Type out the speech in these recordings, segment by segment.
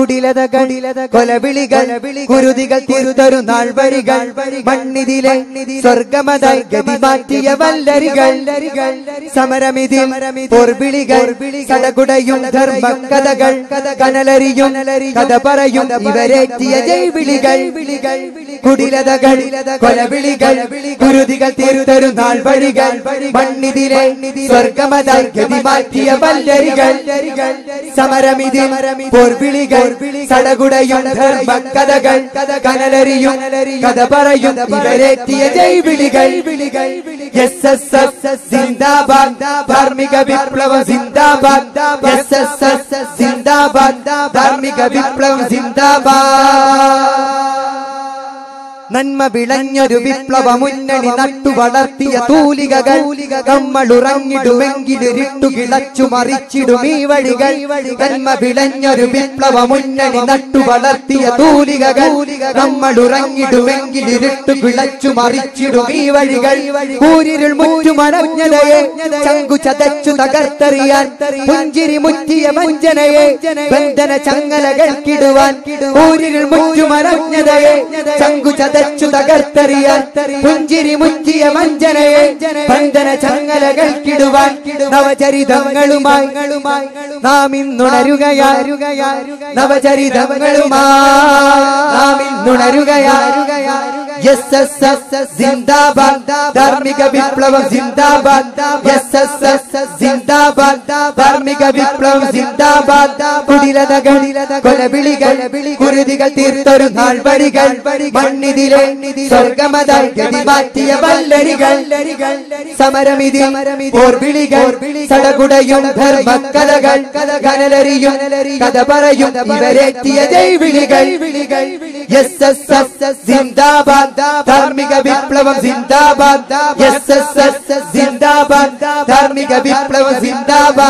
കുടിലതകൾ കൊലവിളികൾ കുരുതികൾ തിരുതരു നാൾ വരികൾ മണ്ണിതിലെ സ്വർഗമതായി ഗതി മാറ്റിയ വല്ലരികൾ സമരമിതി പോർവിളികൾ കടകുടയും ധർമ്മ കഥകൾ കനലരിയും കഥ പറയും ഇവരേറ്റിയ ജൈവിളികൾ കുടിലതകൾ കൊലവിളികൾ കുരുതികൾ തിരുതൊരു നാൾവഴികൾ മണ്ണിതിലെ സ്വർഗമതായി ഗതി മാറ്റിയ വല്ലരികൾ സമരമിതി പോർവിളികൾ സടകുടയും ധർമ്മ കഥകൾ കനലരിയും കഥ പറയും ഇവരേറ്റിയ ജൈവിളികൾ എസ് എസ് എസ് സിന്ദാബാദ് ധാർമ്മിക വിപ്ലവം സിന്ദാബാദ് എസ് എസ് എസ് സിന്ദാബാദ് ധാർമ്മിക വിപ്ലവം സിന്ദാബാദ് നന്മ വിളഞ്ഞൊരു വിപ്ലവ മുന്നണി നട്ടു വളർത്തിയ തൂലികകൾ നമ്മൾ ഉറങ്ങിടുമെങ്കിലിരുട്ടു കിളച്ചു മറിച്ചിടും ഈ വഴികൾ. നന്മ വിളഞ്ഞൊരു വിപ്ലവ മുന്നണി നട്ടു വളർത്തിയ തൂലികകൾ നമ്മൾ ഉറങ്ങിടുമെങ്കിലിരുട്ടു കിളച്ചു മറിച്ചിടും ഈ വഴികൾ. കൂരിരുൾ മുറ്റുമറഞ്ഞതയെ ചങ്കു ചതച്ചു തകർത്തെറിയാൻ പുഞ്ചിരി മുറ്റിയ വഞ്ചനയെ ബന്ധന ചങ്ങലകൾക്കിടുവാൻ കൂരിരുൾ മുറ്റുമറഞ്ഞതയെ ചങ്കു ചതച്ചു തകർത്തെറിയാൻ പുഞ്ചിരി മുറ്റിയ വഞ്ചനയെ ബന്ധന ചങ്ങലകൾക്കിടുവാൻ നവചരിതങ്ങളുമായി നാം ഇന്നുണരുകയാ നവചരിതങ്ങളുമായി നാം ഇന്നുണരുകയാ എസ് എസ് എസ് സിന്ദാബാദ് ധാർമ്മിക വിപ്ലവം ജിന്ദാബാദ് എസ് എസ് എസ് സിന്ദാബാദ് ധാർമ്മിക വിപ്ലവം സിന്ദാബാദ് കുടിലതകൾ കൊലവിളികൾ കുരുതികൾ തീർത്തൊരു നാൾവഴികൾ മണ്ണിതിലെ സ്വർഗമതായി ഗതി മാറ്റിയ വല്ലരികൾ സമരമിതി പോർവിളികൾ സടകുടയും ധർമ്മ കഥകൾ കനലരിയും കഥ പറയും ഇവരേറ്റിയ ജൈവിളികൾ എസ് എസ് എസ് സിന്ദാബാദ് ധാർമ്മിക വിപ്ലവം സിന്ദാബാദ് എസ് എസ് എസ് സിന്ദാബാദ് ധാർമ്മിക വിപ്ലവം സിന്ദാബാദ്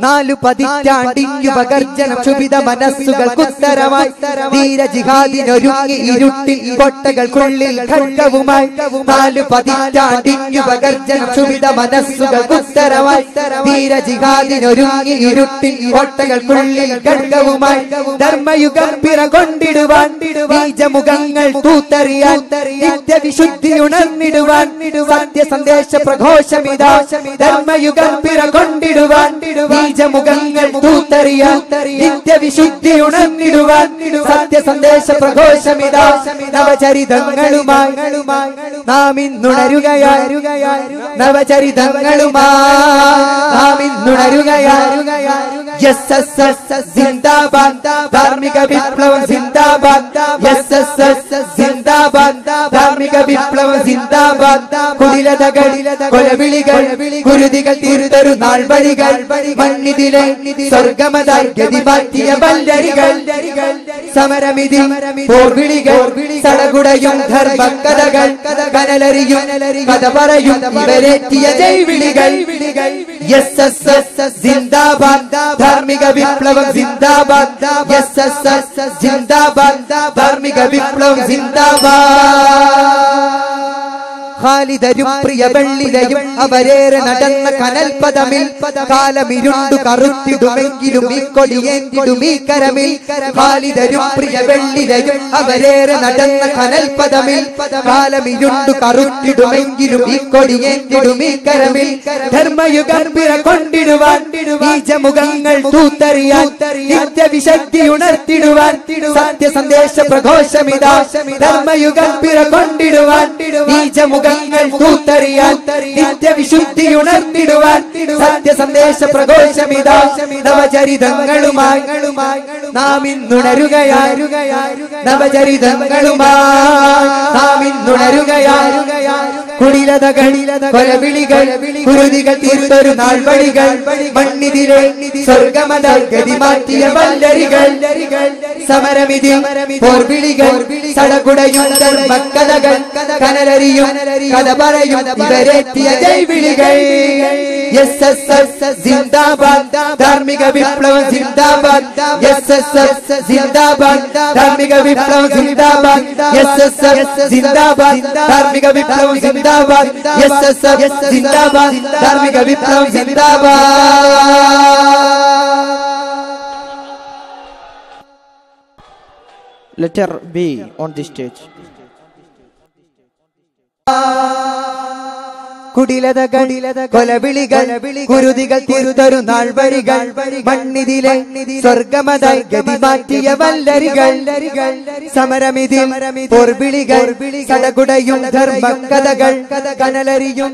നാലു പതിറ്റാണ്ടിഞ്ഞു പകർജന ക്ഷുഭിത മനസ്സുകൾക്കുത്തരമായി ധീര ജിഹാദിനൊരുങ്ങി ഇരുട്ടിൽ കൊട്ടകൾക്കുള്ളിൽ ഖഡ്ഗവുമായി നാലു പതിറ്റാണ്ടിഞ്ഞു പകർജന ക്ഷുഭിത മനസ്സുകൾക്കുത്തരമായി ധീര ജിഹാദിനൊരുങ്ങി ഇരുട്ടിൽ കൊട്ടകൾക്കുള്ളിൽ ഖഡ്ഗവുമായി ധർമ്മയുഗം പിറകൊണ്ടിടുവാൻ ബീജമുഖങ്ങൾ തൂത്തറിയാൻ നിത്യവിശുദ്ധി ഉണർന്നിടുവാൻ സത്യസന്ദേശ പ്രഘോഷമിതാ ധർമ്മയുഗം പിറകൊണ്ടിടുവാൻ ബീജമുഖങ്ങൾ തൂത്തറിയാൻ നിത്യവിശുദ്ധി ഉണർന്നിടുവാൻ സത്യസന്ദേശ പ്രഘോഷമിതാ നവചരിതങ്ങളുമായി നാം ഇന്നുണരുകയായി നവചരിതങ്ങളുമായി നാം ഇന്നുണരുകയായി എസ് എസ് എസ് സിന്ദാബാദ് ധാർമ്മിക വിപ്ലവം എസ് എസ് എസ് സിന്ദാബാദ് ധാർമ്മിക വിപ്ലവം സിന്ദാബാദ് കുടിലതകൾ കൊലവിളികൾ കുരുതികൾ തീർത്തരു നാൾവഴികൾ മണ്ണിതിലെ സ്വർഗമതായി ഗതി മാറ്റിയ വല്ലരികൾ. സമരമിതി പോർവിളികൾ സടകുടയും ധർമ്മകഥകൾ കനലരിയും കഥ പറയും ഇവരെത്തിയ ജൈവിളികൾ. എസ് എസ് എസ് സിന്ദാബാദ് ധാർമ്മിക വിപ്ലവം സിന്ദാബാദ് എസ് എസ് എസ് സിന്ദാബാദ് ധാർമ്മിക വിപ്ലവം സിന്ദാബാദ് ഖാലിദരും പ്രിയ വെള്ളിലയും അവരേറെ നടന്ന കനൽപദമിൽ കാലമിരുണ്ടു കറുത്തിടുമെങ്കിലും ഈ കൊടിയേങ്കിലും ഈ കരമിൽ ഖാലിദരും പ്രിയ വെള്ളിലയും അവരേറെ നടന്ന കനൽപദമിൽ കാലമിരുണ്ടു കറുത്തിടുമെങ്കിലും ഈ കൊടിയേങ്കിലും ഈ കരമിൽ ധർമ്മയുഗം പിറ കൊണ്ടിടുവാൻ ബീജമുഖങ്ങൾ തൂത്തറിയാൻ നിത്യവിശക്തി ഉണർത്തിടുവാൻ സത്യസന്ദേശ പ്രഘോഷമിതാ ധർമ്മയുഗം പിറ കൊണ്ടിടുവാൻ ബീജമുഖങ്ങൾ തൂത്തറിയാൻ കൂത്തറിയാൻ ഉണർത്തിടുവാൻ സത്യസന്ദേശ പ്രഘോഷമിതാ നവചരിതങ്ങളുമായി നാം ഇന്നുണരുകയായി നവചരിതങ്ങളുമായി നാം ഇന്നുണരുകയായി കുടിലതകൾ കൊലവിളികൾ കുരുതികൾ തീർത്തൊരു നാൾവഴികൾ മണ്ണിതിരെ സ്വർഗമത ഗതി മാറ്റിയ വല്ലരികൾ. സമരമിതി പോർവിളികൾ സടകുടയും ധർമ്മക്കഥകൾ കനലരിയും കഥ പറയും ഇവരേറ്റിയ ജൈവിളികൾ എസ് എസ് എസ് സിന്ദാബാദ് ധാർമ്മിക വിപ്ലവം സിന്ദാബാദ് എസ് എസ് എസ് സിന്ദാബാദ് ധാർമ്മിക വിപ്ലവം സിന്ദാബാദ് എസ് എസ് എസ് സിന്ദാബാദ് ധാർമ്മിക വിപ്ലവം സിന്ദാബാദ് എസ് എസ് എസ് സിന്ദാബാദ് ധാർമ്മിക വിപ്ലവം സിന്ദാബാദ് Letter B on the stage. കുടിലതകൾ കൊലവിളികൾ കുരുതികൾ തിരുതൊരു നാൾ വരികൾ മണ്ണിതിലെ സ്വർഗമതായി ഗതി മാറ്റിയ വല്ലരികൾ. സമരമിതിൽ പോർവിളികൾ സടകുടയും ധർമ്മ കഥകൾ കനലരിയും